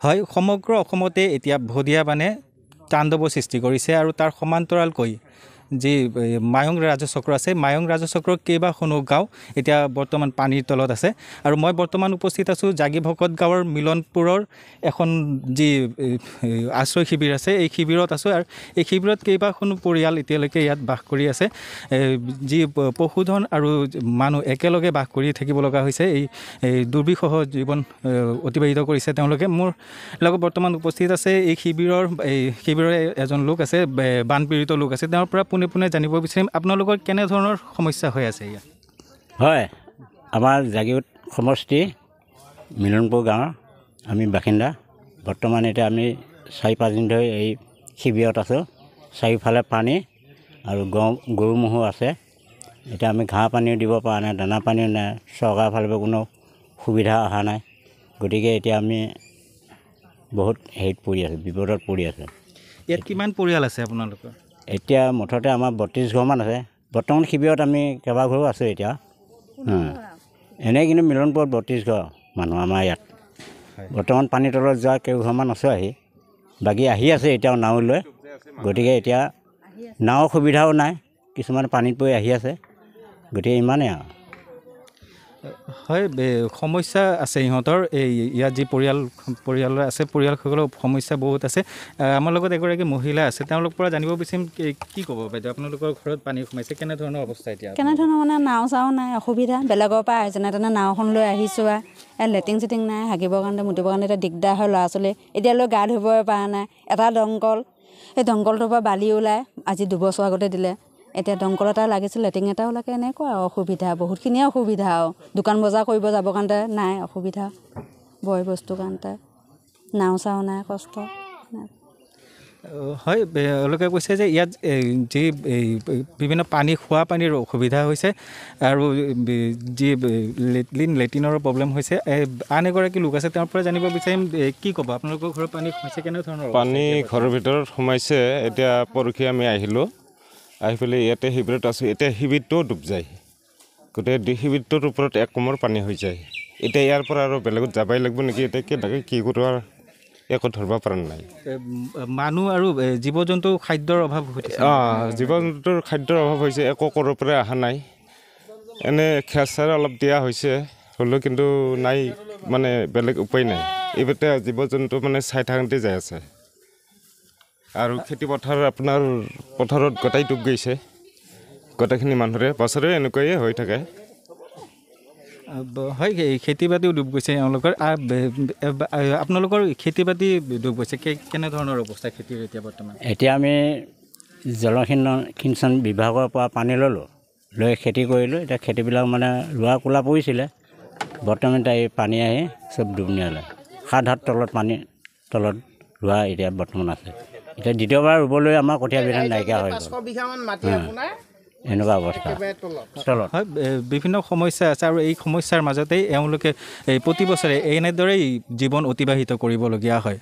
হয় সমগ্ৰ অসমতে এতিয়া ভদীয়া বানে তাণ্ডৱৰ সৃষ্টি কৰিছে আৰু তাৰ সমান্তৰালকৈ যি মায়ং ৰাজচক্ৰ আছে মায়ং ৰাজচক্ৰৰ কেইবাখনো গাঁও এতিয়া বৰ্তমান পানীৰ তলত আছে। আৰু মই বৰ্তমান উপস্থিত আছোঁ জাগি ভকত গাঁৱৰ মিলনপুৰৰ এখন যি আশ্ৰয় শিবিৰ আছে। এই শিবিৰত আছোঁ আৰু এই শিবিৰত কেইবাখনো পৰিয়াল এতিয়ালৈকে ইয়াত বাস কৰি আছে। যি পশুধন আৰু মানুহ একেলগে বাস কৰি থাকিব লগা হৈছে। এই দুৰ্বিষহ জীৱন অতিবাহিত কৰিছে তেওঁলোকে। মোৰ লগত বৰ্তমান উপস্থিত আছে এই শিবিৰৰ এই শিবিৰৰে এজন লোক আছে বানপীড়িত লোক আছে। তেওঁৰ পৰা পোনে পোনে জানিব বিচাৰিম আপোনালোকৰ কেনেধৰণৰ সমস্যা হৈ আছে ইয়াত? হয় আমাৰ জাগিৰোড সমষ্টি মিলনপুৰ গাঁৱৰ আমি বাসিন্দা। বৰ্তমান এতিয়া আমি চাৰি পাঁচদিন ধৰি এই শিবিৰত আছোঁ। চাৰিওফালে পানী আৰু গৰু গৰু ম'হো আছে। এতিয়া আমি ঘাঁহ পানীও দিব পৰা নাই দানা পানীও নাই চৰকাৰৰ ফালৰ পৰা কোনো সুবিধা অহা নাই। গতিকে এতিয়া আমি বহুত হেৰিত পৰি আছোঁ বিপদত পৰি আছোঁ। ইয়াত কিমান পৰিয়াল আছে আপোনালোকৰ? এতিয়া মুঠতে আমাৰ বত্ৰিছ ঘৰমান আছে। বৰ্তমান শিবিৰত আমি কেইবাঘৰো আছোঁ এতিয়া। এনেই কিন্তু মিলনপুৰত বত্ৰিছ ঘৰ মানুহ আমাৰ ইয়াত। বৰ্তমান পানীৰ তলত যোৱা কেইঘৰমান আছোঁ আহি। বাকী আহি আছে এতিয়াও নাও লৈ গতিকে এতিয়া নাৱৰ সুবিধাও নাই। কিছুমান পানীত পৰি আহি আছে। গতিকে ইমানেই আৰু। হয় সমস্যা আছে ইহঁতৰ। এই ইয়াত যি পৰিয়াল পৰিয়ালৰ আছে পৰিয়ালসকলৰ সমস্যা বহুত আছে। আমাৰ লগত এগৰাকী মহিলা আছে তেওঁলোকৰ পৰা জানিব বিচাৰিম কি- ক'ব বাইদেউ? আপোনালোকৰ ঘৰত পানী সোমাইছে কেনেধৰণৰ অৱস্থা এতিয়া কেনেধৰণৰ মানে নাও চাও নাই অসুবিধা। বেলেগৰ পৰা যেনে তেনে নাওখন লৈ আহিছোঁ আৰু লেট্ৰিন চেটিং নাই হাগিবৰ কাৰণে মুতিবৰ কাৰণে এতিয়া দিগদাৰ হয় ল'ৰা ছোৱালী এতিয়ালৈ গা ধুবই পৰা নাই এটা দংকল সেই দংকলটোৰ পৰা বালি ওলাই আজি দুবছৰ আগতে দিলে। এতিয়া দংকল এটা লাগিছিল লেট্ৰিন এটাও লাগে এনেকুৱা আৰু অসুবিধা বহুতখিনিয়ে অসুবিধা আৰু। দোকান বজাৰ কৰিব যাবৰ কাৰণে নাই অসুবিধা বয় বস্তুৰ কাৰণে। নাও চাও নাই কষ্ট হয় এওঁলোকে কৈছে যে ইয়াত যি এই, বিভিন্ন পানী খোৱা পানীৰ অসুবিধা হৈছে আৰু যি লেট্ৰিন লেট্ৰিনৰো প্ৰব্লেম হৈছে। এই, আন এগৰাকী লোক আছে তেওঁৰ পৰা জানিব বিচাৰিম কি ক'ব? আপোনালোকৰ ঘৰত পানী সোমাইছে কেনেধৰণৰ পানী? ঘৰৰ ভিতৰত সোমাইছে এতিয়া পৰহি আমি আহিলোঁ। আহি পেলাই ইয়াতে শিবিৰত আছোঁ এতিয়া শিবিৰটোও ডুব যায়। দি- শিবিৰটোৰ ওপৰত এক কোমৰ পানী হৈ যায়। এতিয়া ইয়াৰ পৰা আৰু বেলেগত যাবই লাগিব নেকি? এতিয়া কেনেকৈ কি কৰোঁ আৰু? একো ধৰিব পৰা নাই। মানুহ আৰু জীৱ জন্তু খাদ্যৰ অভাৱ ঘটিছে। অঁ জীৱ জন্তুৰ খাদ্যৰ অভাৱ হৈছে একো ক'ৰ পৰা অহা নাই। এনে খেৰ চেৰ অলপ দিয়া হৈছে হ'লেও কিন্তু নাই মানে বেলেগ উপায় নাই। এইবাৰতে জীৱ জন্তু মানে চাই থাকোঁতে যাই আছে। আৰু খেতি পথাৰ আপোনাৰ পথাৰত গোটাই ডুব গৈছে। গোটেইখিনি মানুহৰে বছৰে এনেকুৱাই হৈ থাকে। হয় খেতি বাতিও ডুব গৈছে এওঁলোকৰ। আপোনালোকৰ খেতি বাতি ডুব গৈছে। কেনেধৰণৰ অৱস্থা খেতিৰ এতিয়া বৰ্তমান? এতিয়া আমি জলসিঞ্চন সিঞ্চন বিভাগৰ পৰা পানী ল'লোঁ লৈ খেতি কৰিলোঁ। এতিয়া খেতিবিলাক মানে ৰোৱা কোলা পৰিছিলে। বৰ্তমান এতিয়া এই পানী আহি চব ডুব নিয়ালে। সাত হাত তলত পানী তলত ৰোৱা এতিয়া বৰ্তমান আছে। এতিয়া দ্বিতীয়বাৰ ৰুবলৈ আমাৰ কঠীয়া বিধান নাইকিয়া হৈ গ'ল। এনেকুৱা অৱস্থা। তলত। হয় বিভিন্ন সমস্যা আছে আৰু এই সমস্যাৰ মাজতেই এওঁলোকে এই প্ৰতি বছৰে এনেদৰেই জীৱন অতিবাহিত কৰিবলগীয়া হয়।